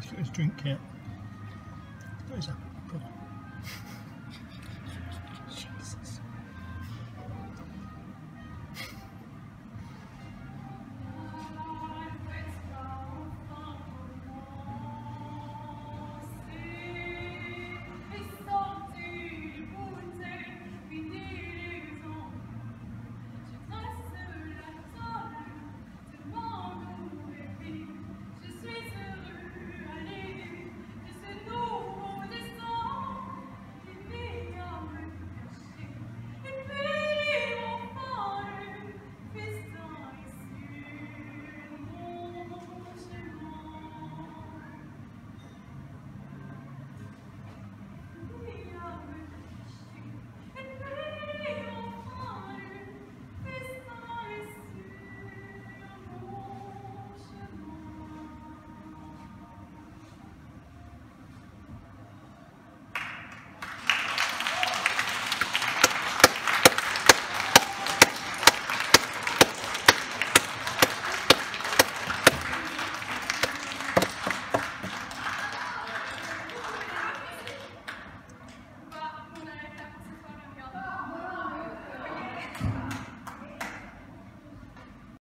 Let's get his drink kit. What is that?